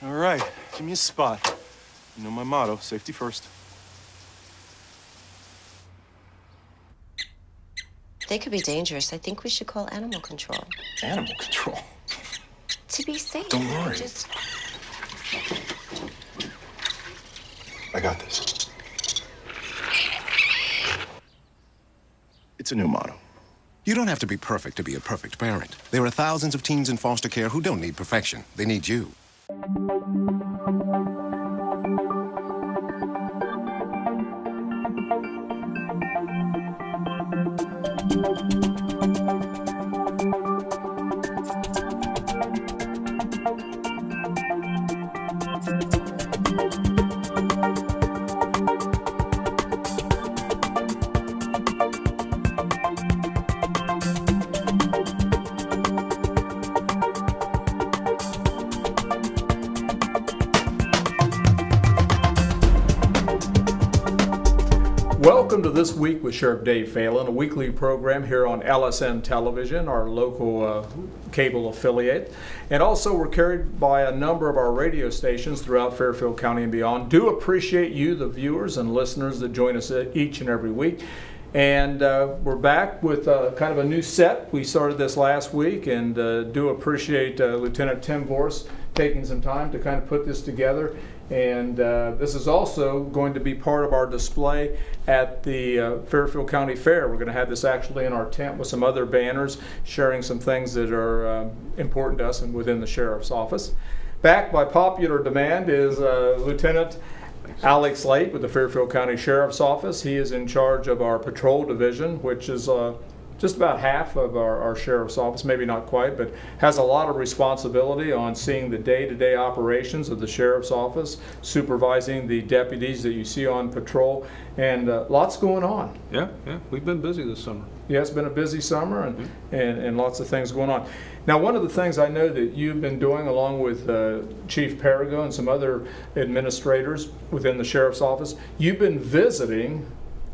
All right, give me a spot. You know my motto safety first. They could be dangerous. I think we should call animal control. Animal control. To be safe. Don't worry. Just I got this. It's a new motto. You don't have to be perfect to be a perfect parent. There are thousands of teens in foster care who don't need perfection. They need you. Música Welcome to This Week with Sheriff Dave Phalen, a weekly program here on LSN Television, our local uh, cable affiliate. And also, we're carried by a number of our radio stations throughout Fairfield County and beyond. Do appreciate you, the viewers and listeners that join us each and every week. And uh, we're back with uh, kind of a new set. We started this last week, and uh, do appreciate uh, Lieutenant Tim Vorse taking some time to kind of put this together. And uh, this is also going to be part of our display at the uh, Fairfield County Fair. We're going to have this actually in our tent with some other banners sharing some things that are uh, important to us and within the sheriff's office. Back by popular demand is uh, Lieutenant Alex Lape with the Fairfield County Sheriff's Office. He is in charge of our patrol division, which is uh, just about half of our, our sheriff's office, maybe not quite, but has a lot of responsibility on seeing the day-to-day operations of the sheriff's office, supervising the deputies that you see on patrol, and uh, lots going on. Yeah, yeah, we've been busy this summer. Yeah, it's been a busy summer and, and, and lots of things going on. Now, one of the things I know that you've been doing along with uh, Chief Perigo and some other administrators within the sheriff's office, you've been visiting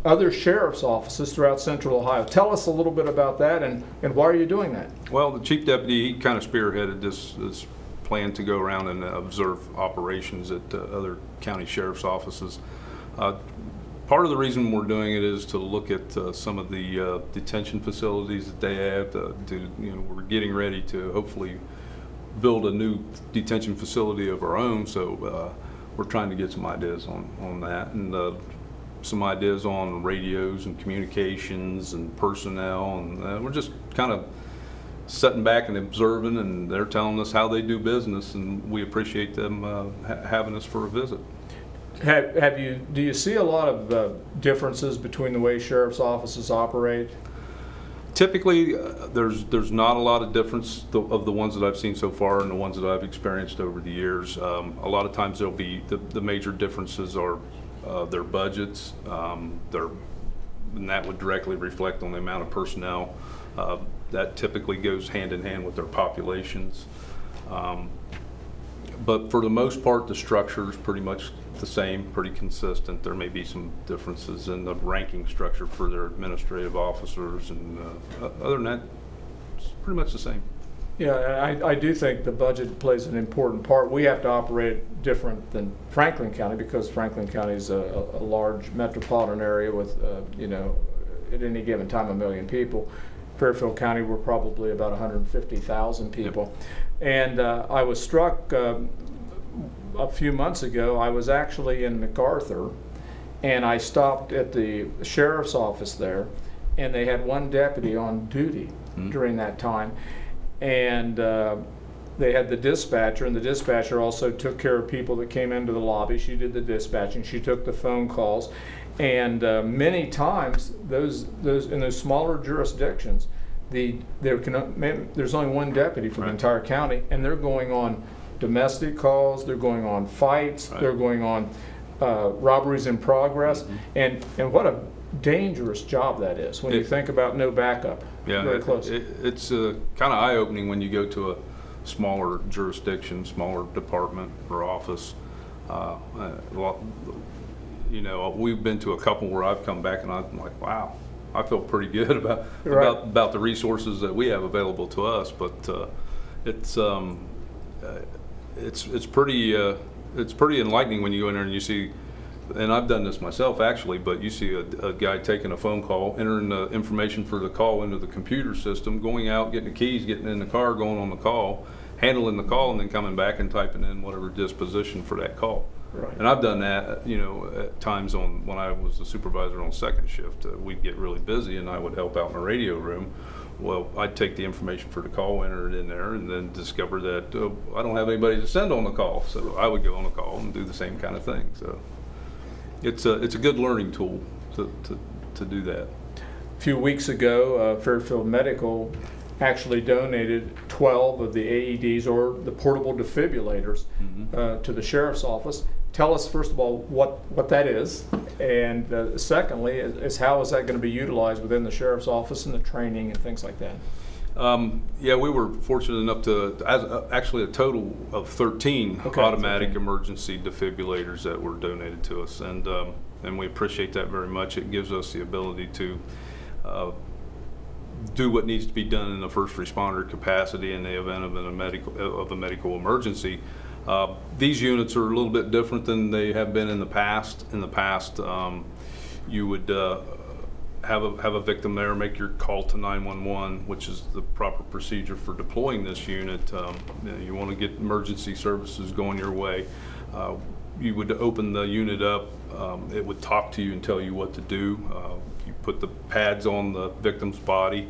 other sheriff's offices throughout central Ohio. Tell us a little bit about that and, and why are you doing that? Well, the chief deputy, kind of spearheaded this, this plan to go around and observe operations at uh, other county sheriff's offices. Uh, part of the reason we're doing it is to look at uh, some of the uh, detention facilities that they have to, to, you know, we're getting ready to hopefully build a new detention facility of our own. So uh, we're trying to get some ideas on, on that. And uh, some ideas on radios and communications and personnel, and uh, we're just kind of sitting back and observing, and they're telling us how they do business, and we appreciate them uh, ha having us for a visit. Have, have you, do you see a lot of uh, differences between the way sheriff's offices operate? Typically, uh, there's there's not a lot of difference th of the ones that I've seen so far and the ones that I've experienced over the years. Um, a lot of times there'll be the, the major differences are uh, their budgets, um, their, and that would directly reflect on the amount of personnel. Uh, that typically goes hand in hand with their populations. Um, but for the most part, the structure is pretty much the same, pretty consistent. There may be some differences in the ranking structure for their administrative officers, and uh, other than that, it's pretty much the same. Yeah, I, I do think the budget plays an important part. We have to operate different than Franklin County because Franklin County is a, a large metropolitan area with, uh, you know, at any given time a million people. Fairfield County, we're probably about 150,000 people. Yep. And uh, I was struck um, a few months ago, I was actually in McArthur and I stopped at the sheriff's office there and they had one deputy on duty mm -hmm. during that time and uh, they had the dispatcher, and the dispatcher also took care of people that came into the lobby. She did the dispatching. She took the phone calls, and uh, many times those those in those smaller jurisdictions, the there can there's only one deputy for right. the entire county, and they're going on domestic calls. They're going on fights. Right. They're going on uh, robberies in progress, mm -hmm. and and what a dangerous job that is when it, you think about no backup. Yeah, very close. It, it's uh, kind of eye-opening when you go to a smaller jurisdiction, smaller department or office. Uh, well, you know, we've been to a couple where I've come back and I'm like, wow, I feel pretty good about right. about about the resources that we have available to us. But uh, it's um, uh, it's it's pretty uh, it's pretty enlightening when you go in there and you see. And I've done this myself actually, but you see a, a guy taking a phone call, entering the information for the call into the computer system, going out, getting the keys, getting in the car, going on the call, handling the call, and then coming back and typing in whatever disposition for that call. Right. And I've done that, you know, at times on when I was the supervisor on second shift. Uh, we'd get really busy, and I would help out in the radio room. Well, I'd take the information for the call, enter it in there, and then discover that uh, I don't have anybody to send on the call. So I would go on the call and do the same kind of thing. So it's a it's a good learning tool to to, to do that. A few weeks ago, uh, Fairfield Medical actually donated 12 of the AEDs or the portable defibrillators uh, to the sheriff's office. Tell us first of all what, what that is, and uh, secondly is, is how is that going to be utilized within the sheriff's office and the training and things like that. Um, yeah, we were fortunate enough to, as, uh, actually a total of 13 Okay, automatic 13. emergency defibrillators that were donated to us, and um, and we appreciate that very much. It gives us the ability to uh, do what needs to be done in a first responder capacity in the event of a medical of a medical emergency. Uh, these units are a little bit different than they have been in the past. In the past, um, you would uh, have a have a victim there, make your call to 911, which is the proper procedure for deploying this unit. Um, you, know, you want to get emergency services going your way. Uh, you would open the unit up. Um, it would talk to you and tell you what to do. Uh, you put the pads on the victim's body,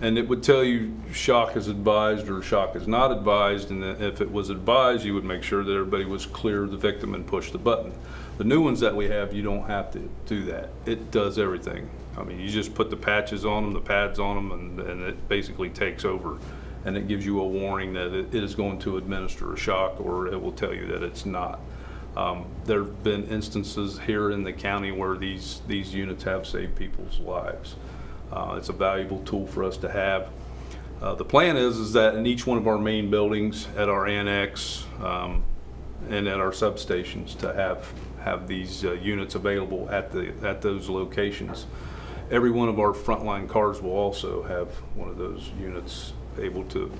and it would tell you shock is advised or shock is not advised. And if it was advised, you would make sure that everybody was clear of the victim and push the button. The new ones that we have, you don't have to do that. It does everything. I mean, you just put the patches on them, the pads on them, and, and it basically takes over. And it gives you a warning that it, is going to administer a shock, or it will tell you that it's not. Um, there have been instances here in the county where these, these units have saved people's lives. Uh, it's a valuable tool for us to have. Uh, the plan is, is that in each one of our main buildings, at our annex, um, and at our substations, to have, have these uh, units available at the, at those locations. Every one of our frontline cars will also have one of those units able to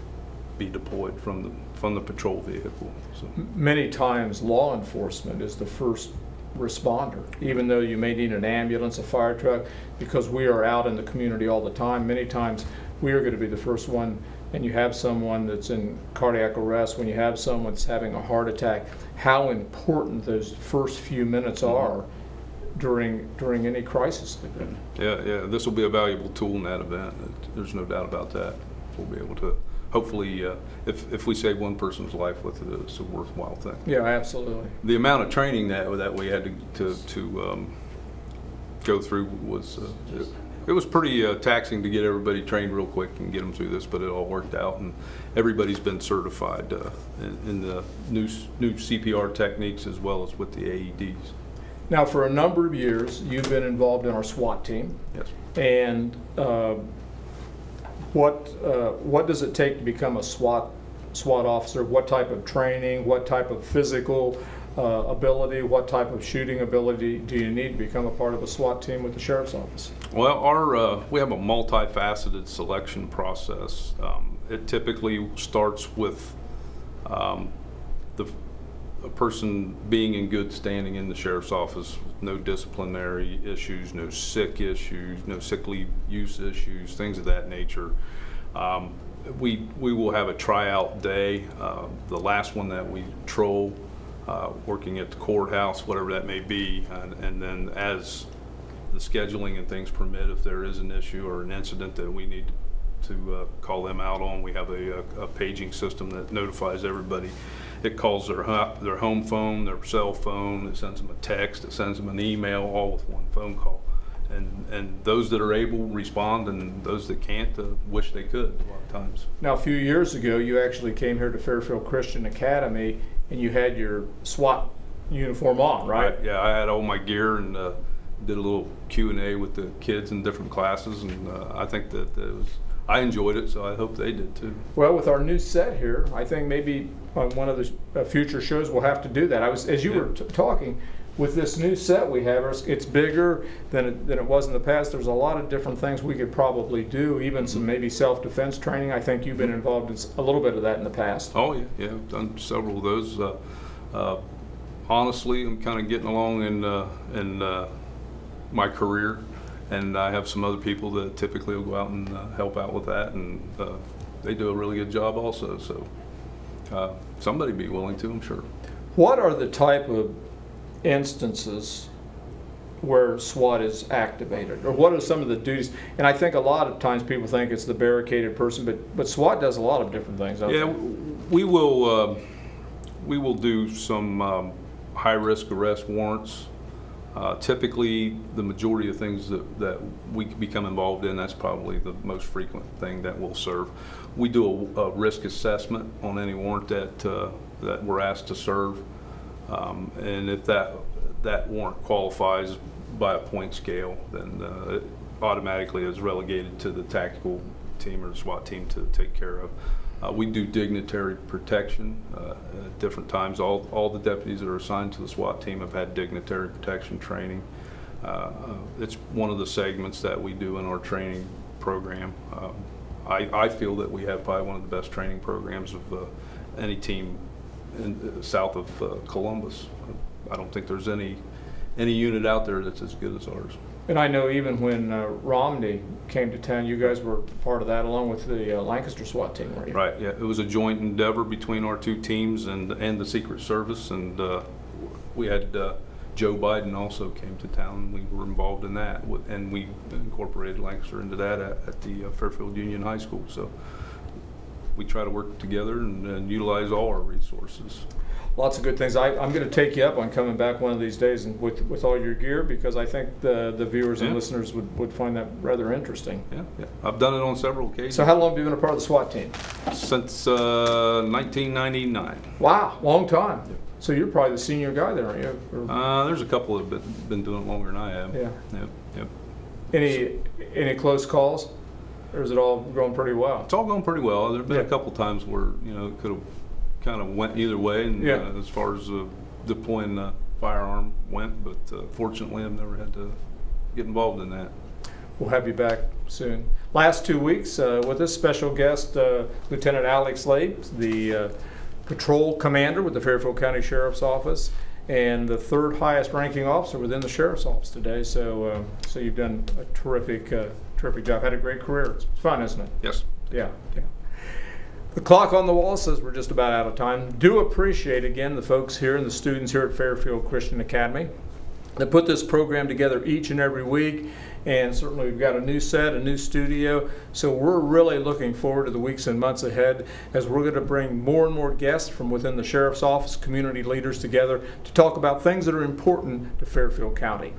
be deployed from the, from the patrol vehicle, so. Many times, law enforcement is the first responder, even though you may need an ambulance, a fire truck, because we are out in the community all the time. Many times, we are going to be the first one, and you have someone that's in cardiac arrest, when you have someone that's having a heart attack, how important those first few minutes mm-hmm. are during, during any crisis like that. Yeah, yeah, this will be a valuable tool in that event. There's no doubt about that. We'll be able to, hopefully, uh, if, if we save one person's life with it, it's a worthwhile thing. Yeah, absolutely. The amount of training that, that we had to, to, to um, go through was, uh, it- it was pretty uh, taxing to get everybody trained real quick and get them through this, but it all worked out. And everybody's been certified uh, in, in the new, new CPR techniques as well as with the AEDs. Now, for a number of years, you've been involved in our SWAT team. Yes. And uh, what, uh, what does it take to become a SWAT, SWAT officer? What type of training, what type of physical uh, ability, what type of shooting ability do you need to become a part of a SWAT team with the sheriff's office? Well, our, uh, we have a multifaceted selection process. Um, It typically starts with um, the, a person being in good standing in the sheriff's office, no disciplinary issues, no sick issues, no sick leave use issues, things of that nature. Um, We, we will have a tryout day. Uh, The last one that we troll, uh, working at the courthouse, whatever that may be, and and then as the scheduling and things permit, if there is an issue or an incident that we need to uh, call them out on, we have a, a paging system that notifies everybody. It calls their, their home phone, their cell phone, it sends them a text, it sends them an email, all with one phone call. And, and those that are able respond, and those that can't, uh, wish they could a lot of times. Now, a few years ago, you actually came here to Fairfield Christian Academy and you had your SWAT uniform on, right? Yeah, I had all my gear and uh, did a little Q and A with the kids in different classes, and uh, I think that it was. I enjoyed it, so I hope they did too. Well, with our new set here, I think maybe on one of the uh, future shows we'll have to do that. I was, as you were t- talking, with this new set we have, it's- bigger than it, than it was in the past. There's a lot of different things we could probably do, even some maybe self-defense training. I think you've been involved in a little bit of that in the past. Oh, yeah, yeah, I've done several of those. Uh, uh, Honestly, I'm kind of getting along in, uh, in uh, my career, and I have some other people that typically will go out and uh, help out with that, and uh, they do a really good job also, so uh, somebody be willing to, I'm sure. What are the type of instances where SWAT is activated? Or what are some of the duties? And I think a lot of times people think it's the barricaded person, but, but SWAT does a lot of different things. Yeah, they? we will, uh, we will do some um, high-risk arrest warrants. Uh, Typically, the majority of things that, that we become involved in, that's probably the most frequent thing that we'll serve. We do a, a risk assessment on any warrant that, uh, that we're asked to serve. Um, And if that, that warrant qualifies by a point scale, then uh, it automatically is relegated to the tactical team or SWAT team to take care of. Uh, We do dignitary protection uh, at different times. All, all the deputies that are assigned to the SWAT team have had dignitary protection training. Uh, uh, It's one of the segments that we do in our training program. Um, I, I feel that we have probably one of the best training programs of uh, any team in, uh, south of Columbus. I don't think there's any, any unit out there that's as good as ours. And I know even when uh, Romney came to town, you guys were part of that along with the uh, Lancaster SWAT team, you? Right, yeah, it was a joint endeavor between our two teams and, and the Secret Service, and uh, we had, uh, Joe Biden also came to town, we were involved in that, and we incorporated Lancaster into that at, at the uh, Fairfield Union High School, so we try to work together and and utilize all our resources. Lots of good things. I, I'm going to take you up on coming back one of these days and with, with all your gear because I think the, the viewers and Yeah. listeners would, would find that rather interesting. Yeah, yeah, I've done it on several occasions. So how long have you been a part of the SWAT team? Since uh, 1999. Wow, long time. So you're probably the senior guy there, aren't you? Uh, There's a couple that have been, been doing it longer than I have. Yeah. Yep, yep. Any, any close calls? Or is it all going pretty well? It's all going pretty well. There've been Yeah. a couple times where, you know, it could have kind of went either way and Yeah. uh, as far as uh, deploying the firearm went, but uh, fortunately, I've never had to get involved in that. We'll have you back soon. Last two weeks uh, with this special guest, uh, Lieutenant Alex Lape, the uh, patrol commander with the Fairfield County Sheriff's Office, and the third highest ranking officer within the Sheriff's Office today. So, uh, so you've done a terrific, uh, terrific job. Had a great career. It's fun, isn't it? Yes. Yeah, yeah. The clock on the wall says we're just about out of time. Do appreciate again the folks here and the students here at Fairfield Christian Academy that put this program together each and every week. And certainly we've got a new set, a new studio. So we're really looking forward to the weeks and months ahead as we're going to bring more and more guests from within the Sheriff's Office, community leaders together to talk about things that are important to Fairfield County.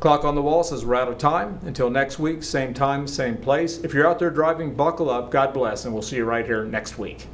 Clock on the wall says we're out of time. Until next week, same time, same place. If you're out there driving, buckle up. God bless, and we'll see you right here next week.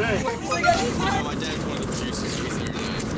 Hey. My dad's one of the producers. He's there tonight.